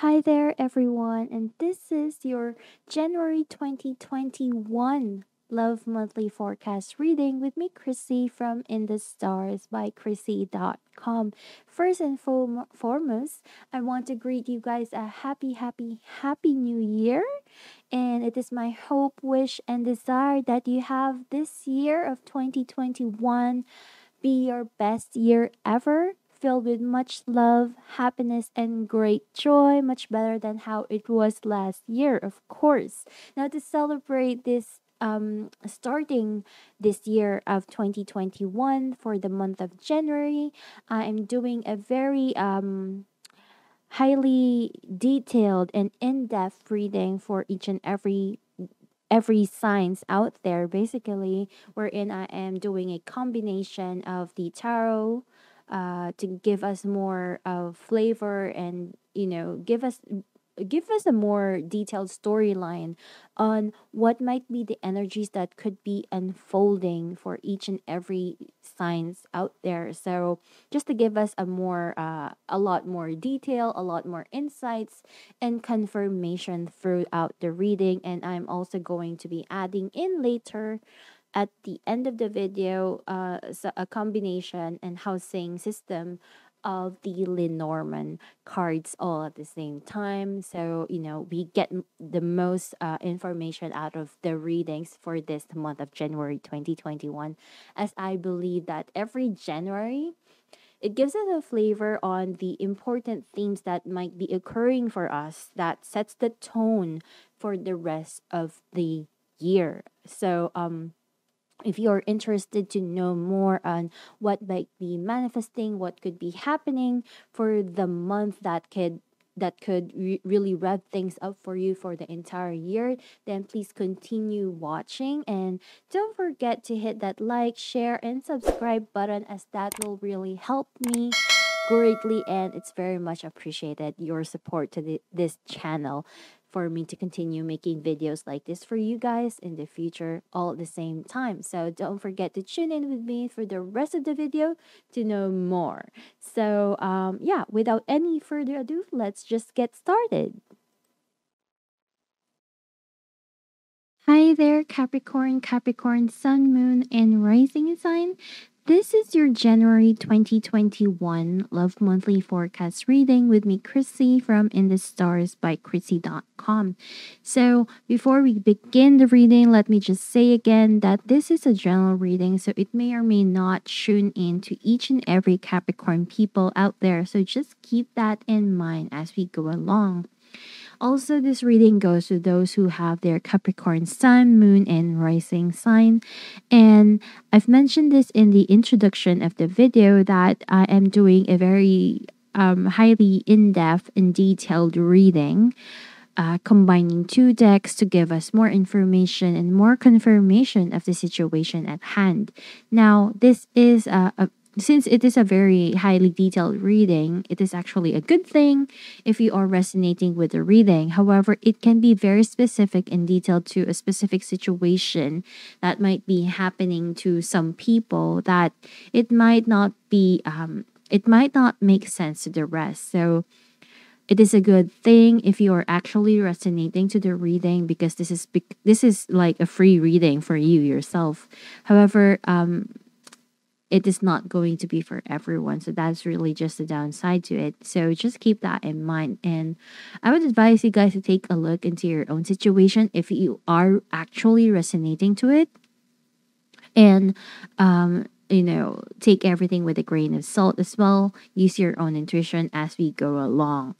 Hi there, everyone, and this is your January 2021 Love Monthly Forecast reading with me, Krissy from In the Stars by Krissy.com. First and foremost, I want to greet you guys a happy, happy, happy new year. And it is my hope, wish, and desire that you have this year of 2021 be your best year ever filled with much love, happiness, and great joy, much better than how it was last year, of course. Now, to celebrate this um, starting this year of 2021 for the month of January, I am doing a very um, highly detailed and in-depth reading for each and every every signs out there basically wherein I am doing a combination of the tarot uh, to give us more of flavor and you know give us give us a more detailed storyline on what might be the energies that could be unfolding for each and every signs out there. So just to give us a more uh, a lot more detail a lot more insights and confirmation throughout the reading. And i'm also going to be adding in later at the end of the video uh, a combination and housing system of the Lenormand cards all at the same time. So, you know, we get the most uh, information out of the readings for this month of January 2021, as I believe that every January, it gives us a flavor on the important themes that might be occurring for us that sets the tone for the rest of the year. So, um, if you're interested to know more on what might be manifesting, what could be happening for the month that could that could re- really rev things up for you for the entire year, then please continue watching. And don't forget to hit that like, share, and subscribe button as that will really help me greatly and it's very much appreciated your support to the, this channel for me to continue making videos like this for you guys in the future all at the same time. So don't forget to tune in with me for the rest of the video to know more. So um, yeah, without any further ado, let's just get started. Hi there, Capricorn, Capricorn, Sun, Moon, and Rising sign. This is your January 2021 Love Monthly Forecast reading with me, Krissy from In the Stars by Krissy.com. So, before we begin the reading, let me just say again that this is a general reading, so it may or may not tune in to each and every Capricorn people out there. So, just keep that in mind as we go along. Also, this reading goes to those who have their Capricorn sun, moon, and rising sign. And I've mentioned this in the introduction of the video that I am doing a very um, highly in depth and detailed reading. Uh, combining two decks to give us more information and more confirmation of the situation at hand. Now, this is a, a since it is a very highly detailed reading, it is actually a good thing if you are resonating with the reading. However, it can be very specific and detailed to a specific situation that might be happening to some people that it might not be, um, it might not make sense to the rest. So, it is a good thing if you are actually resonating to the reading because this is this is like a free reading for you yourself. However, um, it is not going to be for everyone. So that's really just the downside to it. So just keep that in mind. And I would advise you guys to take a look into your own situation if you are actually resonating to it. And, um, you know, take everything with a grain of salt as well. Use your own intuition as we go along.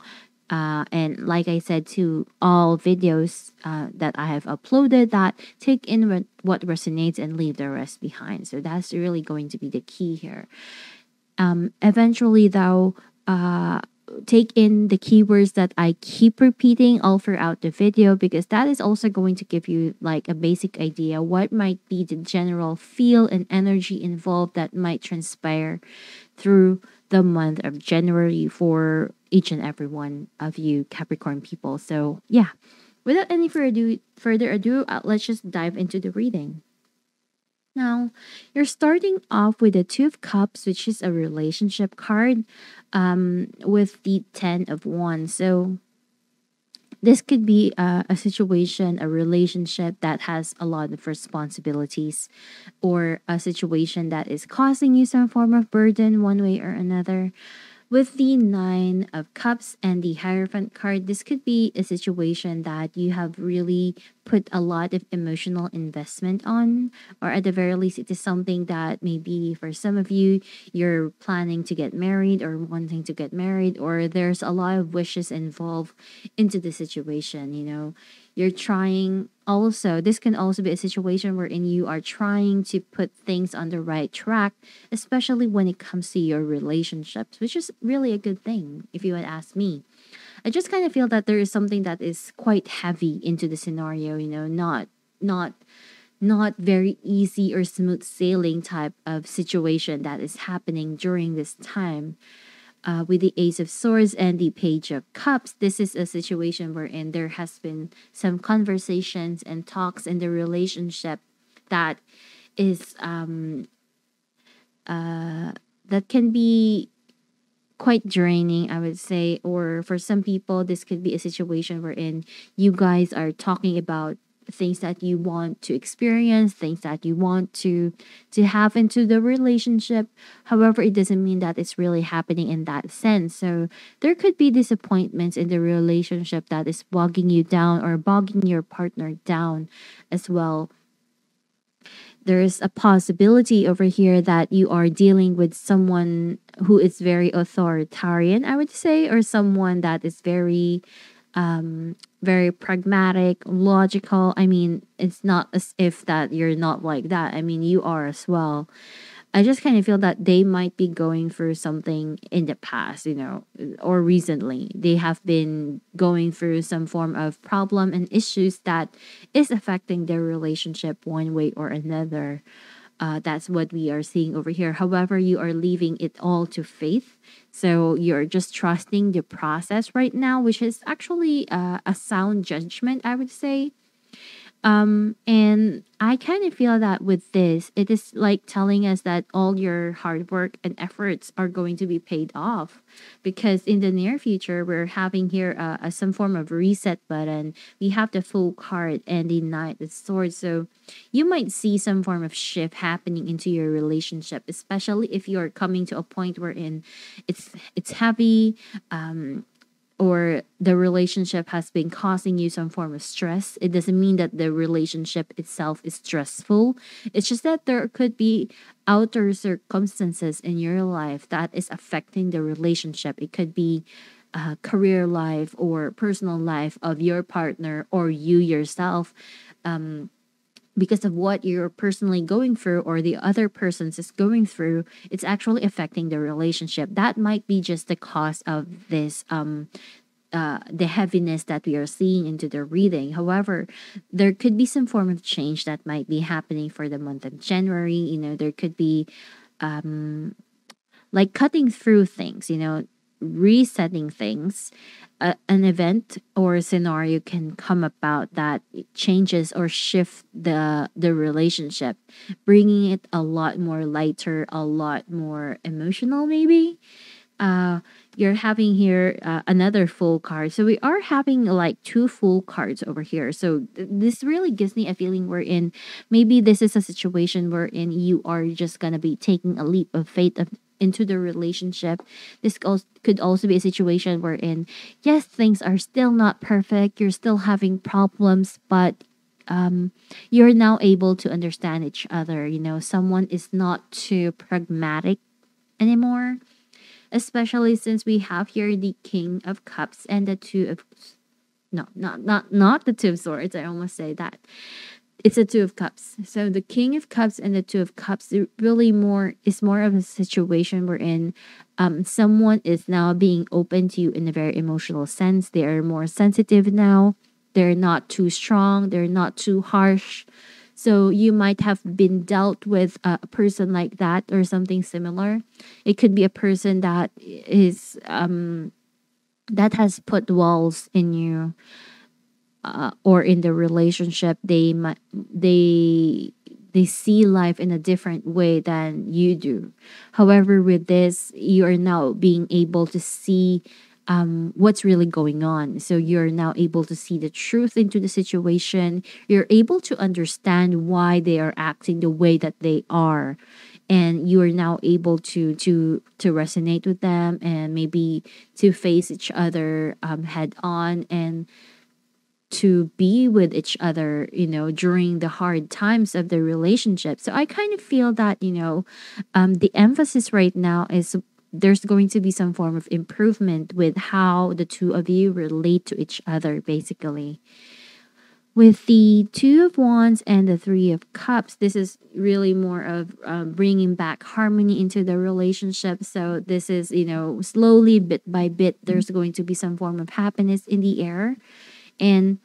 Uh, and like I said to all videos uh, that I have uploaded, that take in re- what resonates and leave the rest behind. So that's really going to be the key here. Um, eventually, though, uh, take in the keywords that I keep repeating all throughout the video because that is also going to give you like a basic idea what might be the general feel and energy involved that might transpire through the month of January for each and every one of you Capricorn people. So, yeah, without any further ado, further ado uh, let's just dive into the reading. Now, you're starting off with the Two of Cups, which is a relationship card, um, with the Ten of Wands. So, this could be a, a situation, a relationship that has a lot of responsibilities, or a situation that is causing you some form of burden one way or another. With the Nine of Cups and the Hierophant card, this could be a situation that you have really put a lot of emotional investment on, or at the very least, it is something that maybe for some of you, you're planning to get married or wanting to get married, or there's a lot of wishes involved into the situation, you know? You're trying also this can also be a situation wherein you are trying to put things on the right track especially when it comes to your relationships which is really a good thing if you would ask me. I just kind of feel that there is something that is quite heavy into the scenario you know not not not very easy or smooth sailing type of situation that is happening during this time uh, with the Ace of Swords and the Page of Cups, this is a situation wherein there has been some conversations and talks in the relationship that is um, uh, that can be quite draining, I would say. Or for some people, this could be a situation wherein you guys are talking about things that you want to experience things that you want to to have into the relationship. However it doesn't mean that it's really happening in that sense. So there could be disappointments in the relationship that is bogging you down or bogging your partner down as well. There's a possibility over here that you are dealing with someone who is very authoritarian i would say or someone that is very um, very pragmatic, logical. I mean, it's not as if that you're not like that. I mean, you are as well. I just kind of feel that they might be going through something in the past, you know, or recently. They have been going through some form of problem and issues that is affecting their relationship one way or another. Uh, that's what we are seeing over here. However, you are leaving it all to faith. So you're just trusting the process right now, which is actually uh, a sound judgment, I would say. Um, and I kind of feel that with this, it is like telling us that all your hard work and efforts are going to be paid off because in the near future, we're having here uh, a, some form of reset button. We have the fool card and the knight of sword. So you might see some form of shift happening into your relationship, especially if you're coming to a point wherein it's, it's heavy, um, or the relationship has been causing you some form of stress, it doesn't mean that the relationship itself is stressful. It's just that there could be outer circumstances in your life that is affecting the relationship. It could be uh, career life or personal life of your partner or you yourself. Um, because of what you're personally going through or the other person's is going through it's actually affecting the relationship that might be just the cause of this um uh, the heaviness that we are seeing into the reading. However, there could be some form of change that might be happening for the month of January. You know, there could be um, like cutting through things, you know, resetting things an event or scenario can come about that changes or shift the the relationship bringing it a lot more lighter a lot more emotional maybe. Uh you're having here uh, another fool card. So we are having like two fool cards over here. So th- this really gives me a feeling we're in maybe this is a situation wherein you are just gonna be taking a leap of faith of into the relationship. This could also be a situation wherein, yes, things are still not perfect, you're still having problems, but um, you're now able to understand each other. You know, someone is not too pragmatic anymore, especially since we have here the King of Cups and the Two of no, not not not the Two of Swords. I almost say that it's a two of cups. So the king of cups and the two of cups really more is more of a situation wherein um, someone is now being open to you in a very emotional sense. They are more sensitive now. They're not too strong. They're not too harsh. So you might have been dealt with a person like that or something similar. It could be a person that is um that has put walls in you uh, or in the relationship they might, they they see life in a different way than you do however with this you are now being able to see um, what's really going on. So you're now able to see the truth into the situation. You're able to understand why they are acting the way that they are. And you are now able to to to resonate with them and maybe to face each other um, head on and to be with each other, you know, during the hard times of the relationship. So I kind of feel that, you know, um, the emphasis right now is there's going to be some form of improvement with how the two of you relate to each other, basically. With the Two of Wands and the Three of Cups, this is really more of um, bringing back harmony into the relationship. So, this is, you know, slowly, bit by bit, there's going to be some form of happiness in the air. And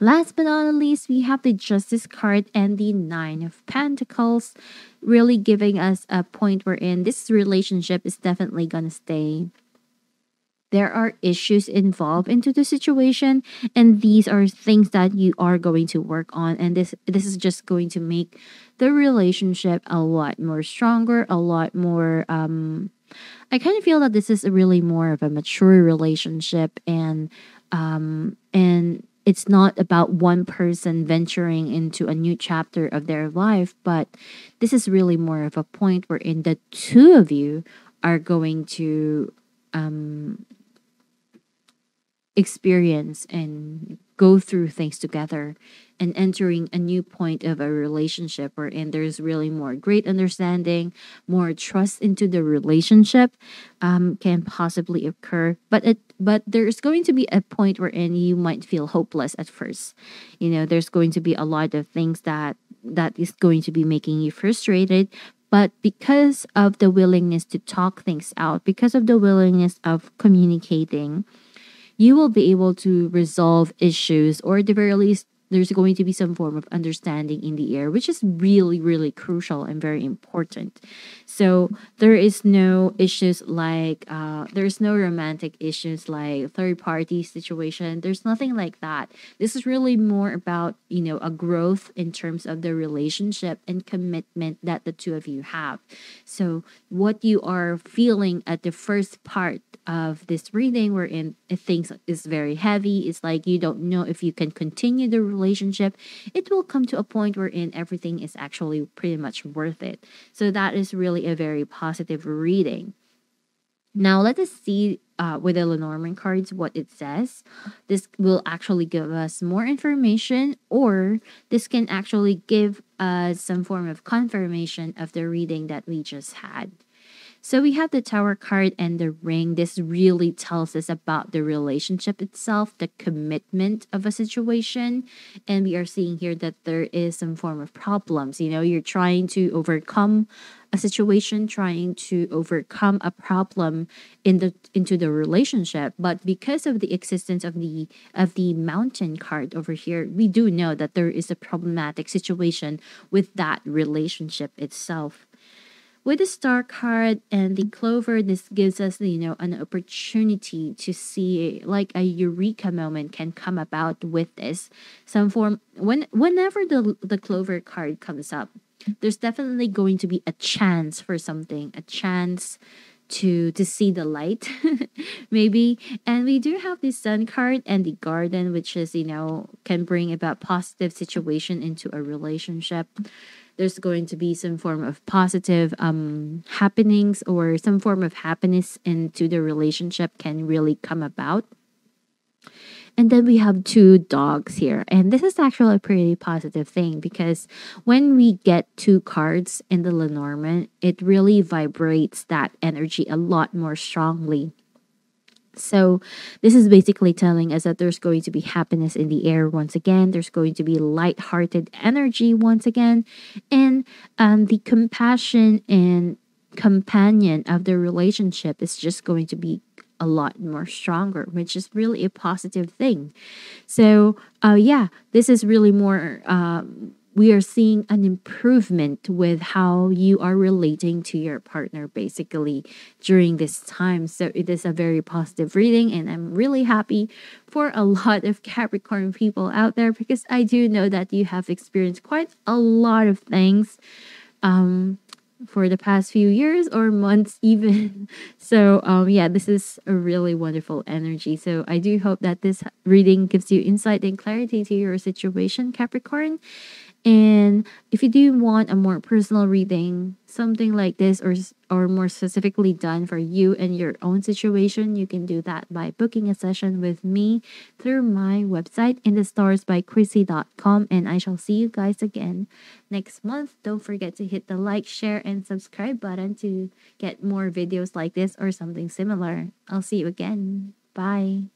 last but not least, we have the Justice card and the Nine of Pentacles, really giving us a point wherein this relationship is definitely going to stay. There are issues involved into the situation, and these are things that you are going to work on. And this this is just going to make the relationship a lot more stronger, a lot more um I kind of feel that this is really more of a mature relationship and um, and it's not about one person venturing into a new chapter of their life, but this is really more of a point wherein the two of you are going to um, experience and go through things together and entering a new point of a relationship wherein there's really more great understanding, more trust into the relationship um, can possibly occur. But it but there's going to be a point wherein you might feel hopeless at first. You know, there's going to be a lot of things that that is going to be making you frustrated, but because of the willingness to talk things out, because of the willingness of communicating, you will be able to resolve issues or at the very least there's going to be some form of understanding in the air, which is really, really crucial and very important. So there is no issues like uh, there's no romantic issues like third party situation. There's nothing like that. This is really more about you know a growth in terms of the relationship and commitment that the two of you have. So what you are feeling at the first part of this reading wherein things is very heavy it's like you don't know if you can continue the relationship it will come to a point wherein everything is actually pretty much worth it so that is really a very positive reading now let us see uh, with the Lenormand cards what it says. This will actually give us more information, or this can actually give us some form of confirmation of the reading that we just had. So we have the Tower card and the ring. This really tells us about the relationship itself, the commitment of a situation. And we are seeing here that there is some form of problems. You know, you're trying to overcome a situation trying to overcome a problem in the into the relationship but because of the existence of the of the mountain card over here we do know that there is a problematic situation with that relationship itself with the star card and the clover this gives us you know an opportunity to see like a eureka moment can come about with this. Some form when whenever the the clover card comes up there's definitely going to be a chance for something a chance to to see the light maybe. And we do have the sun card and the garden which is you know can bring about positive situation into a relationship there's going to be some form of positive um, happenings or some form of happiness into the relationship can really come about. And then we have two dogs here. And this is actually a pretty positive thing because when we get two cards in the Lenormand, it really vibrates that energy a lot more strongly. So, this is basically telling us that there's going to be happiness in the air once again. There's going to be light-hearted energy once again, and um, the compassion and companion of the relationship is just going to be a lot more stronger, which is really a positive thing. So, uh, yeah, this is really more. Um, we are seeing an improvement with how you are relating to your partner basically during this time. So it is a very positive reading, and I'm really happy for a lot of Capricorn people out there because I do know that you have experienced quite a lot of things. Um, for the past few years or months even so um yeah this is a really wonderful energy so i do hope that this reading gives you insight and clarity to your situation capricorn and if you do want a more personal reading, something like this or or more specifically done for you and your own situation, you can do that by booking a session with me through my website in the stars by krissy.com and I shall see you guys again next month. Don't forget to hit the like, share and subscribe button to get more videos like this or something similar. I'll see you again. Bye.